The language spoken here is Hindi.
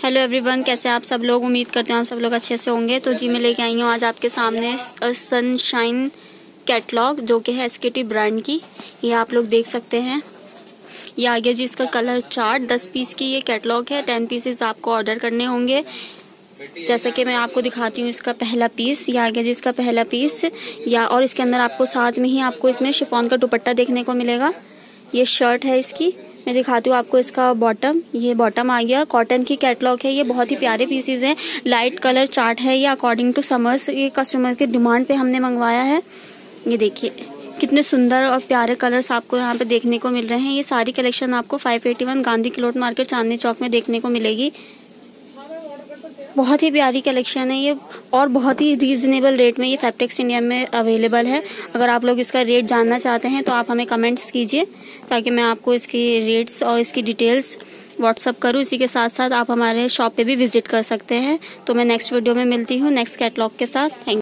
हेलो एवरीवन कैसे आप सब लोग? उम्मीद करते हैं आप सब लोग अच्छे से होंगे। तो जी, मैं लेके आई हूँ आज आपके सामने सनशाइन कैटलॉग जो कि है एसकेटी ब्रांड की। ये आप लोग देख सकते हैं। ये आगे जी इसका कलर चार्ट दस पीस की ये कैटलॉग है। टेन पीसेस आपको ऑर्डर करने होंगे। जैसा कि मैं आपको दिखाती हूँ इसका पहला पीस ये आगे जी इसका पहला पीस या, और इसके अंदर आपको साथ में ही आपको इसमें शिफॉन का दुपट्टा देखने को मिलेगा। ये शर्ट है इसकी। मैं दिखाती हूँ आपको इसका बॉटम ये बॉटम आ गया। कॉटन की कैटलॉग है। ये बहुत ही प्यारे पीसीज हैं। लाइट कलर चार्ट है ये अकॉर्डिंग टू समर्स ये कस्टमर के डिमांड पे हमने मंगवाया है। ये देखिए, कितने सुंदर और प्यारे कलर्स आपको यहाँ पे देखने को मिल रहे हैं। ये सारी कलेक्शन आपको 581 गांधी किलोट मार्केट चांदनी चौक में देखने को मिलेगी। बहुत ही प्यारी कलेक्शन है ये और बहुत ही रीजनेबल रेट में ये फैप्टेक्स इंडिया में अवेलेबल है। अगर आप लोग इसका रेट जानना चाहते हैं तो आप हमें कमेंट्स कीजिए, ताकि मैं आपको इसकी रेट्स और इसकी डिटेल्स व्हाट्सअप करूँ। इसी के साथ साथ आप हमारे शॉप पे भी विज़िट कर सकते हैं। तो मैं नेक्स्ट वीडियो में मिलती हूँ नेक्स्ट कैटलॉग के साथ। थैंक